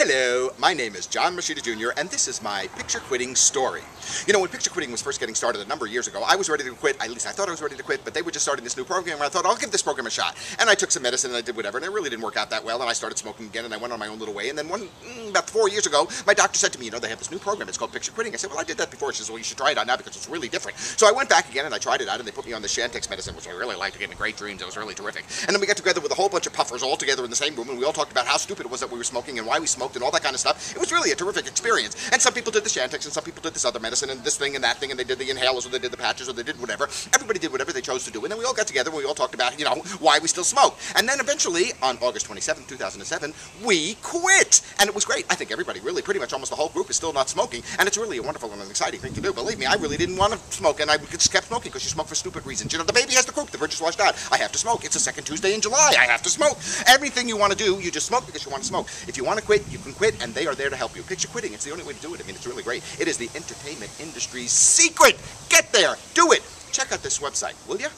Hello, my name is John Moschitta Jr., and this is my picture quitting story. You know, when picture quitting was first getting started a number of years ago, I was ready to quit. At least I thought I was ready to quit, but they were just starting this new program, and I thought, I'll give this program a shot. And I took some medicine, and I did whatever, and it really didn't work out that well, and I started smoking again, and I went on my own little way. And then one, mm, about four years ago, my doctor said to me, you know, they have this new program, it's called picture quitting. I said, well, I did that before. She said, well, you should try it out now because it's really different. So I went back again, and I tried it out, and they put me on the Chantix medicine, which I really liked. It gave me great dreams. It was really terrific. And then we got together with a whole bunch of puffers all together in the same room, and we all talked about how stupid it was that we were smoking and why we smoked and all that kind of stuff. It was really a terrific experience. And some people did the Chantix, and some people did this other medicine, and this thing and that thing, and they did the inhalers, or they did the patches, or they did whatever. Everybody did whatever they chose to do, and then we all got together, and we all talked about, you know, why we still smoke. And then eventually, on August 27, 2007, we quit. And it was great. I think everybody, really, pretty much almost the whole group is still not smoking, and it's really a wonderful and an exciting thing to do. Believe me, I really didn't want to smoke, and I just kept smoking because you smoke for stupid reasons. You know, the baby has the croup, the bridge is washed out. I have to smoke. It's the second Tuesday in July. I have to smoke. Everything you want to do, you just smoke because you want to smoke. If you want to quit, you can quit, and they are there to help you. Picture quitting. It's the only way to do it. I mean, it's really great. It is the entertainment industry's secret. Get there. Do it. Check out this website, will you?